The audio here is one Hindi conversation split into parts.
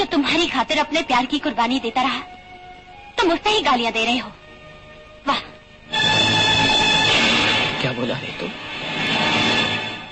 जो तुम्हारी खातिर अपने प्यार की कुर्बानी देता रहा तुम उससे ही गालियाँ दे रहे हो। वाह। क्या बोला रे तुम?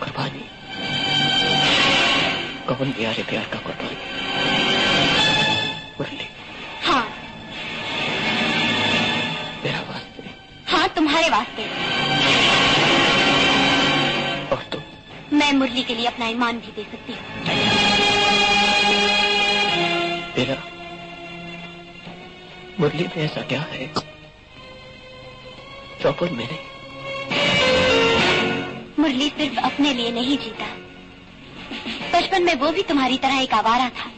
कुर्बानी। कौन दिया रे प्यार का कुर्बानी? मुरली हाँ। मेरा वास्ते। हाँ तुम्हारे वास्ते। और तुम? मैं मुरली के लिए अपना ईमान भी दे सकती हूँ। मेरा मुरली में ऐसा क्या है? चौपुर में नहीं। मुरली सिर्फ़ अपने लिए नहीं जीता। बचपन में वो भी तुम्हारी तरह एक आवारा था।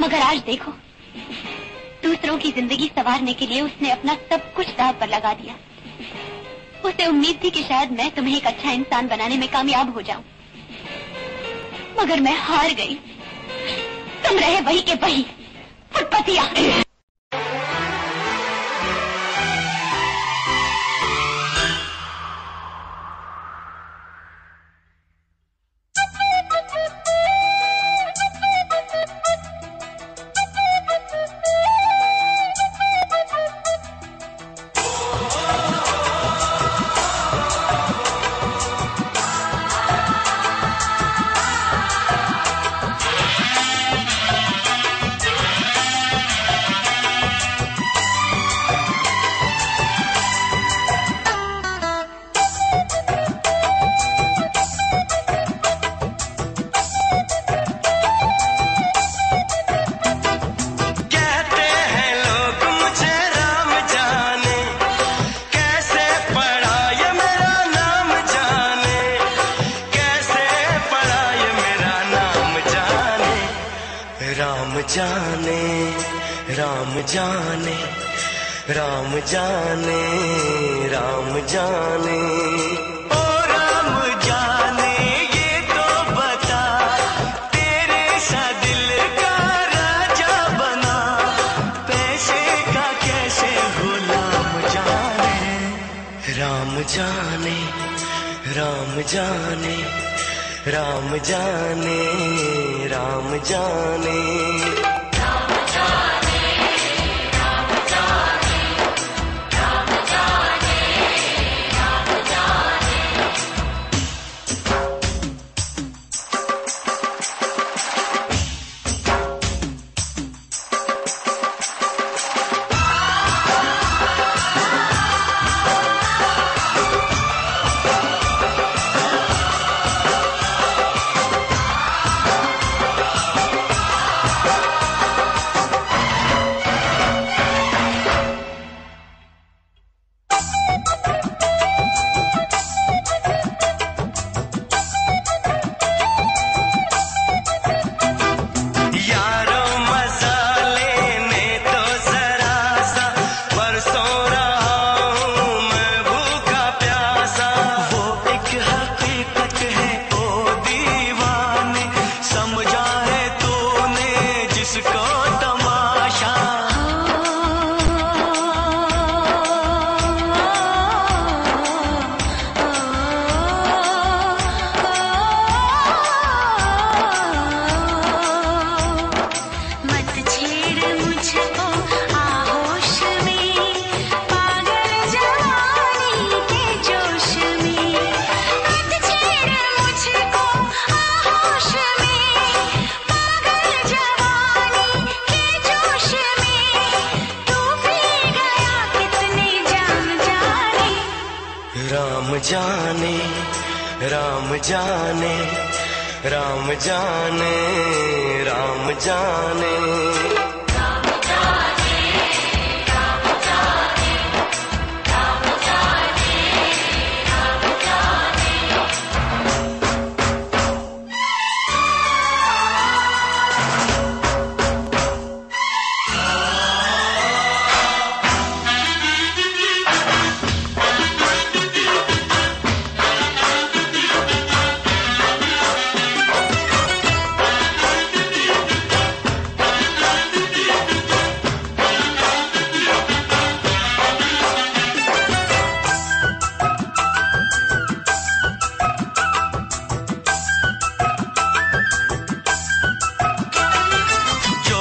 मगर आज देखो, दूसरों की ज़िंदगी संवारने के लिए उसने अपना सब कुछ दाव पर लगा दिया। उसे उम्मीद थी कि शायद मैं तुम्हें एक अच्छा इंसान बनाने में कामयाब हो जाऊँ। मगर मैं हार गई। तुम रहे वही के वही। फुटपतिया। जाने, राम जाने राम जाने राम जाने। जाने, ये तो बता, तेरे सा दिल का राजा बना, पैसे का कैसे जाने? राम जाने राम जाने राम जाने। राम जाने। जाने राम जाने राम जाने राम जाने।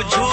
মজু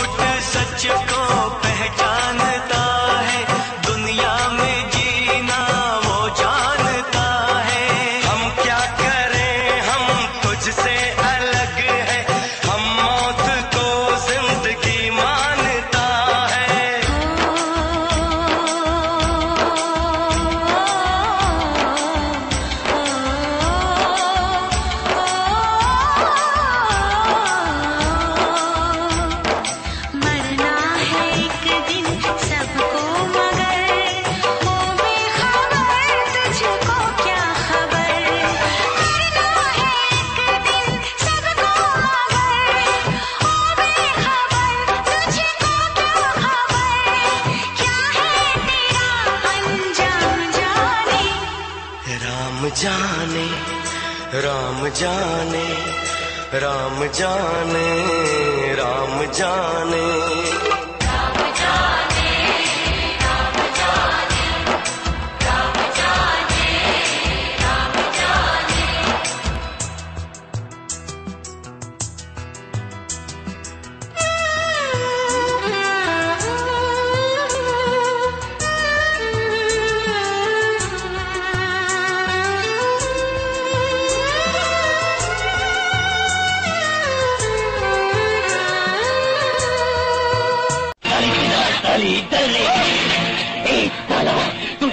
राम जाने राम जाने राम जाने।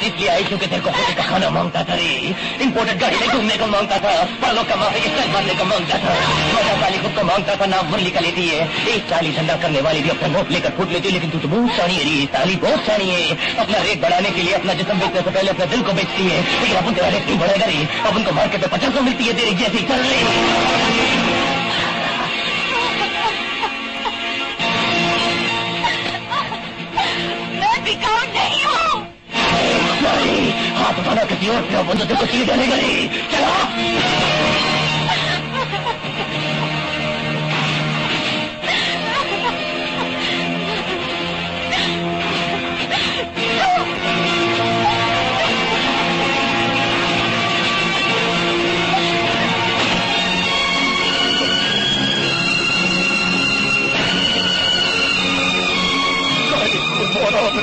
इसलिए आई क्योंकि तेरे को होटल का खाना माँगता था रे इम्पोर्टेड गाड़ी में घूमने को माँगता था पालों का माफ़ी स्टाइल मारने को माँगता था मज़ा साली खुद को माँगता था नाम मुरली का लेती है एक चाली धंधा करने वाली भी अपना नोट लेकर फूट लेती है लेकिन तू तो बहुत सानी है ताली बहुत सानी है अपना रेट बढ़ाने के लिए अपना जिसम बेचने से पहले अपने दिल को बेचती है लेकिन अपन तेरा रेट क्यों बढ़ेगा रे अब उनको मार्केट में पचास मिलती है तेरी जैसी चल रही हाथ उठाना किसी और पे बंद तेरे को सीधे जाने गई चला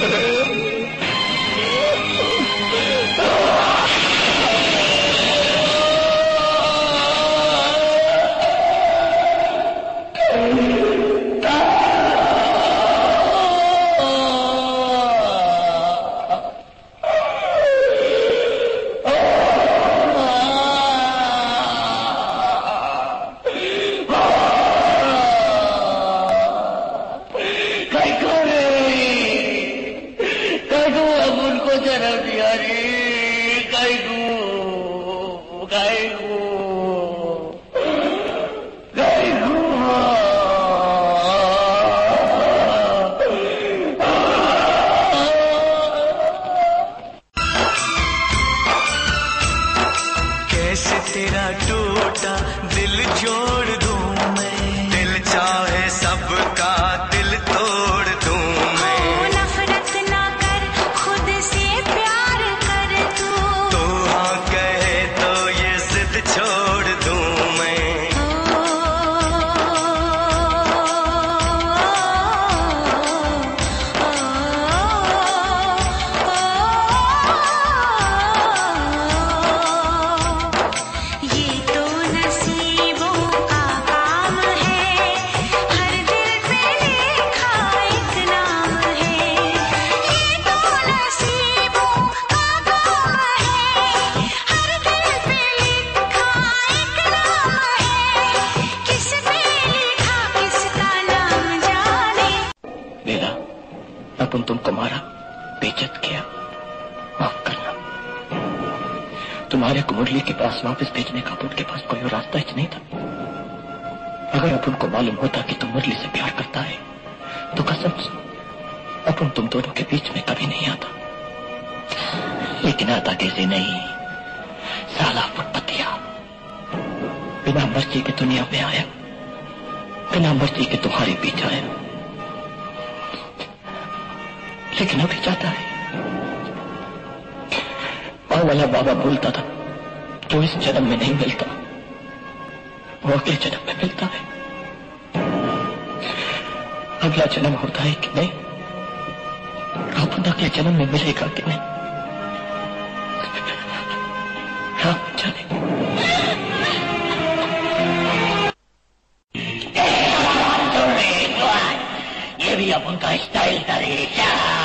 कई अपन तुमको मारा बेचत किया, माफ़ करना। तुम्हारे को मुरली के पास वापस भेजने का अपन के पास कोई रास्ता ही नहीं था। अगर अपन को मालूम होता कि तुम मुरली से प्यार करता है तो कसम से अपन तुम दोनों के बीच में कभी नहीं आता। लेकिन आता कैसे नहीं? साला फुटपतिया। बिना मर्ज़ी के दुनिया में आया, बिना मर्ज़ी के तुम्हारे बीच आया। लेकिन अभी चाहता है? पाँव वाला बाबा बोलता था जो इस जन्म में नहीं मिलता। वो अगले जन्म में मिलता है। अगला जन्म होता है कि नहीं? अपन अगले जन्म में मिलेगा कि नहीं? राम जाने। ये भी का स्टाइल रे।